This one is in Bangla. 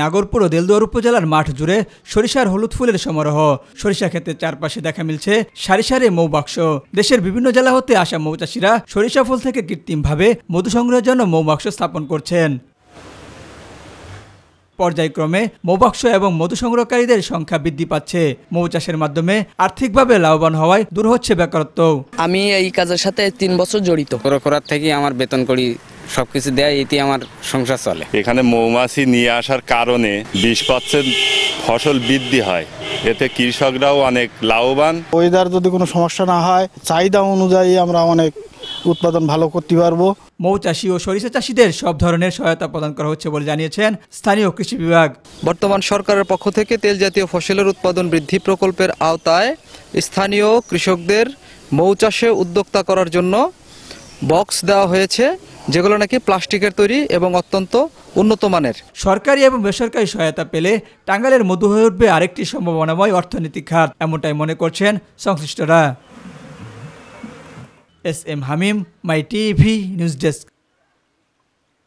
নাগরপুর ও দেলদুয়ার উপজেলার মাঠ জুড়ে সরিষার হলুদ ফুলের সমারোহ। সরিষা ক্ষেতের চারপাশে দেখা মিলছে সারি সারি মৌবাক্স। দেশের বিভিন্ন জেলা হতে আসা মৌচাষীরা সরিষা ফুল থেকে কৃত্রিমভাবে মধু সংগ্রহের জন্য মৌবাক্স স্থাপন করছেন। পর্যায়ক্রমে মৌবাক্স এবং মধু সংগ্রহকারীদের সংখ্যা বৃদ্ধি পাচ্ছে। মৌ চাষের মাধ্যমে আর্থিকভাবে লাভবান হওয়ায় দূর হচ্ছে বেকারত্ব আমি এই কাজের সাথে তিন বছর জড়িত। করার থেকে আমার বেতন করি সবকিছু দেয় এতে আমার সংসার চলে। এখানে মৌমাছি নিয়ে আসার কারণে বিশ পার্সেন্ট ফসল বৃদ্ধি হয়। এতে কৃষকরাও অনেক লাভবান। ওয়েদার যদি কোনো সমস্যা না হয় চাহিদা অনুযায়ী আমরা অনেক উৎপাদন ভালো করতে পারব। মৌ চাষি ও সরিষা চাষিদের সব ধরনের সহায়তা প্রদান করা হচ্ছে বলে জানিয়েছেন স্থানীয় কৃষি বিভাগ। বর্তমান সরকারের পক্ষ থেকে তেল জাতীয় ফসলের উৎপাদন বৃদ্ধি প্রকল্পের আওতায় স্থানীয় কৃষকদের মৌ চাষে উদ্যোক্তা করার জন্য বক্স দেওয়া হয়েছে। যেগুলো নাকি প্লাস্টিকের তৈরি এবং অত্যন্ত উন্নত মানের। সরকারি এবং বেসরকারি সহায়তা পেলে টাঙ্গালের মধু হয়ে উঠবে আরেকটি সম্ভাবনাময় অর্থনৈতিক খাত এমনটাই মনে করছেন সংশ্লিষ্টরা। S M Hamim, my TV news desk.